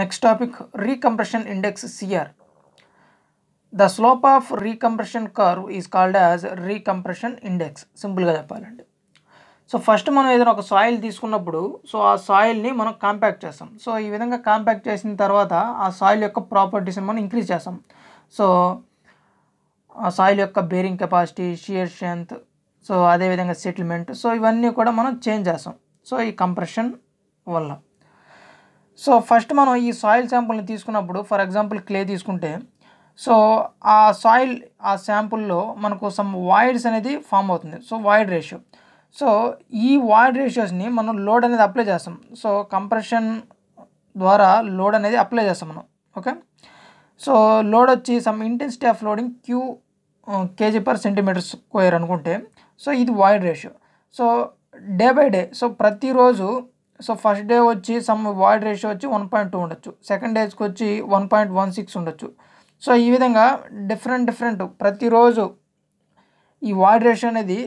Next topic recompression index CR the slope of recompression curve is called as recompression index సింపుల్గా చెప్పాలండి so first మనం ఏదైనా ఒక soil తీసుకున్నప్పుడు సో ఆ సాయిల్ని మనం కాంపాక్ట్ చేస్తాం. సో ఈ విధంగా కాంపాక్ట్ చేసిన తర్వాత ఆ సాయిల్ యొక్క ప్రాపర్టీస్ని మనం ఇంక్రీజ్ చేస్తాం. సో ఆ సాయిల్ యొక్క bearing capacity shear strength so అదేవిధంగా సెటిల్మెంట్ సో ఇవన్నీ కూడా మనం చేంజ్ చేస్తాం. సో ఈ కంప్రెషన్ వల్ల. సో ఫస్ట్ మనం ఈ సాయిల్ శాంపుల్ని తీసుకున్నప్పుడు ఫర్ ఎగ్జాంపుల్ క్లే తీసుకుంటే సో ఆ సాయిల్ ఆ శాంపుల్లో మనకు సమ్ వాయిడ్స్ అనేది ఫామ్ అవుతుంది. So void ratio. సో ఈ వాయిడ్ రేషియోస్ని మనం లోడ్ అనేది అప్లై చేస్తాం. సో కంప్రెషన్ ద్వారా లోడ్ అనేది అప్లై చేస్తాం మనం. ఓకే? సో లోడ్ వచ్చి some intensity of loading q kg per centimetre square అనుకుంటే సో ఇది void ratio. So day by day so ప్రతిరోజు సో ఫస్ట్ డే వచ్చి సమ్ వాయిడ్ రేషియో వచ్చి వన్ పాయింట్ టూ ఉండొచ్చు. సెకండ్ డేస్కి వచ్చి వన్ పాయింట్ వన్ సిక్స్ ఉండొచ్చు. So ఈ విధంగా డిఫరెంట్ డిఫరెంట్ ప్రతిరోజు ఈ వాయిడ్ రేషియో అనేది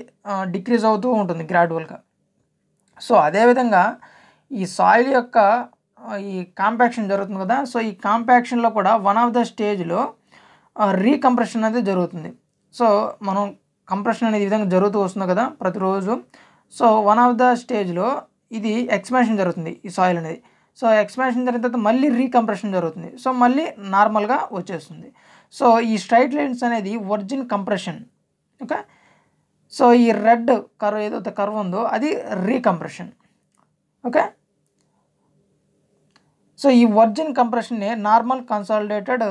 డిక్రీజ్ అవుతూ ఉంటుంది గ్రాడ్యువల్గా సో అదేవిధంగా ఈ సాయిల్ యొక్క ఈ కాంపాక్షన్ జరుగుతుంది కదా సో ఈ కాంపాక్షన్లో కూడా వన్ ఆఫ్ ద స్టేజ్లో రీకంప్రెషన్ అనేది జరుగుతుంది. సో మనం కంప్రెషన్ అనేది ఈ విధంగా జరుగుతూ వస్తుంది కదా ప్రతిరోజు. సో వన్ ఆఫ్ ద స్టేజ్లో ఇది ఎక్స్పాన్షన్ జరుగుతుంది ఈ సాయిల్ అనేది. సో ఎక్స్పాన్షన్ జరిగిన తర్వాత మళ్ళీ రీకంప్రెషన్ జరుగుతుంది. సో మళ్ళీ నార్మల్గా వచ్చేస్తుంది. సో ఈ స్ట్రైట్ లైన్స్ అనేది ఒరిజిన్ కంప్రెషన్ ఓకే సో ఈ రెడ్ కర్వ్ ఏదైతే కర్వ్ ఉందో అది రీకంప్రెషన్ ఓకే సో ఈ వర్జిన్ కంప్రెషన్ని నార్మల్ కన్సాలిడేటెడ్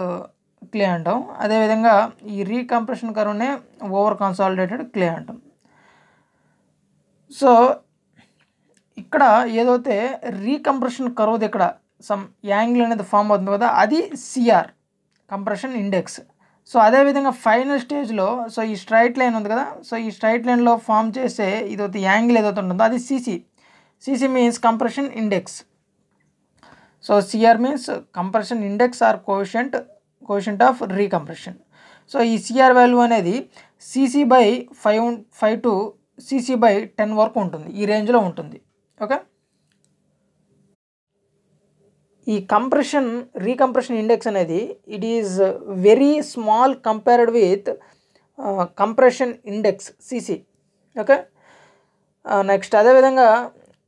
క్లే అంటాం. అదేవిధంగా ఈ రీకంప్రెషన్ కర్వ్నే ఓవర్ కన్సాలిడేటెడ్ క్లే అంటాం. సో ఇక్కడ ఏదైతే రీకంప్రెషన్ కరోది ఇక్కడ సమ్ యాంగిల్ అనేది ఫామ్ అవుతుంది కదా అది సిఆర్ కంప్రెషన్ ఇండెక్స్ సో అదేవిధంగా ఫైనల్ స్టేజ్లో సో ఈ స్ట్రైట్ లైన్ ఉంది కదా సో ఈ స్ట్రైట్ లైన్లో ఫామ్ చేసే ఇదైతే యాంగిల్ ఏదైతే ఉంటుందో అది CC CC means compression index so CR means compression index or quotient quotient of recompression so ఈ సిఆర్ వాల్యూ అనేది CC by five five to CC by ten వరకు ఉంటుంది ఈ రేంజ్లో ఉంటుంది. ఓకే. ఈ కంప్రెషన్ రీకంప్రెషన్ ఇండెక్స్ అనేది it is very small compared with compression index CC okay. Next అదేవిధంగా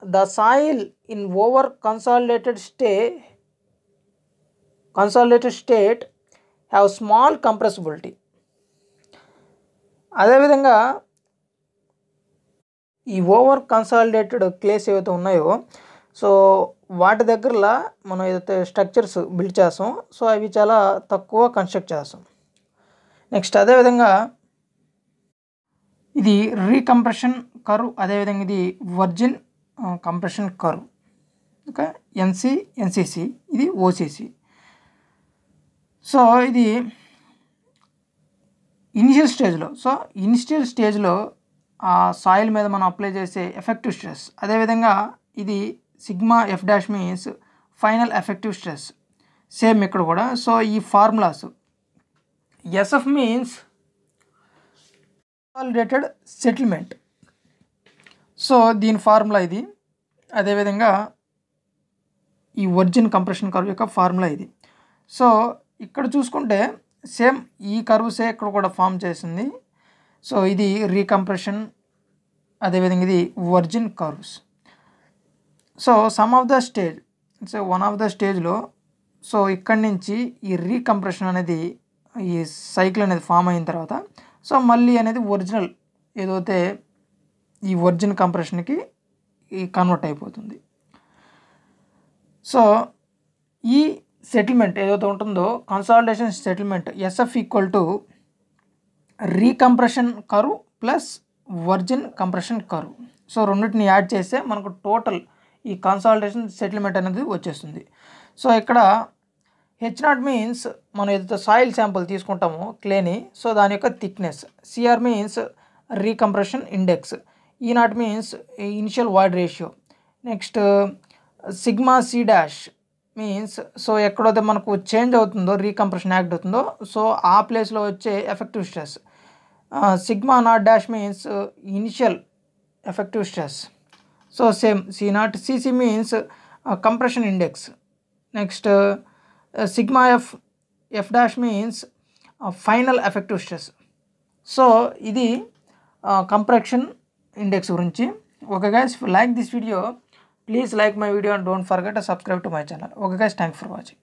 the soil in over consolidated stay consolidated state have small compressibility అదేవిధంగా ఈ ఓవర్ కన్సాలిడేటెడ్ క్లేస్ ఏవైతే ఉన్నాయో సో వాటి దగ్గరలా మనం ఏదైతే స్ట్రక్చర్స్ బిల్డ్ చేస్తాం సో అవి చాలా తక్కువ కన్స్ట్రక్ట్ చేస్తాం. నెక్స్ట్ అదేవిధంగా ఇది రీకంప్రెషన్ కర్వ్ అదేవిధంగా ఇది virgin compression curve. Okay? NC NCC ఇది ఓసిసి సో ఇది ఇనిషియల్ స్టేజ్లో సో ఇనిషియల్ స్టేజ్లో ఆ సాయిల్ మీద మనం అప్లై చేసే ఎఫెక్టివ్ స్ట్రెస్ అదేవిధంగా ఇది sigma F dash means final effective stress same ఇక్కడ కూడా. సో ఈ formulas SF means consolidated settlement so దీని ఫార్ములా ఇది. అదేవిధంగా ఈ ఒరిజిన్ కంప్రెషన్ కర్వ్ యొక్క ఫార్ములా ఇది. సో ఇక్కడ చూసుకుంటే సేమ్ ఈ కర్వ్సే ఇక్కడ కూడా ఫామ్ చేసింది. సో ఇది రీకంప్రెషన్ అదేవిధంగా ఇది origin curves so some of the stage so one of the స్టేజ్లో సో ఇక్కడి నుంచి ఈ రీకంప్రెషన్ అనేది ఈ సైకిల్ అనేది ఫామ్ అయిన తర్వాత సో మళ్ళీ అనేది ఒరిజినల్ ఏదైతే ఈ ఒరిజిన్ కంప్రెషన్కి ఈ కన్వర్ట్ అయిపోతుంది. సో ఈ సెటిల్మెంట్ ఏదైతే ఉంటుందో consolidation settlement SF equal to recompression curve plus virgin compression curve so రెండింటిని యాడ్ చేస్తే మనకు టోటల్ ఈ కన్సాలిడేషన్ సెటిల్మెంట్ అనేది వచ్చేస్తుంది. సో ఇక్కడ హెచ్ నాట్ మీన్స్ మనం ఏదైతే సాయిల్ శాంపుల్ తీసుకుంటామో క్లేని సో దాని యొక్క thickness CR means recompression index e naught means initial void ratio next sigma C dash means so ఎక్కడైతే మనకు చేంజ్ అవుతుందో రీకంప్రెషన్ యాక్ట్ అవుతుందో సో ఆ ప్లేస్లో వచ్చే effective stress sigma naught dash means initial effective stress so same C naught CC means compression index next sigma F F dash means final effective stress so ఇది compression index గురించి. Okay guys like this video please like my video and don't forget subscribe to my channel okay guys thank for watching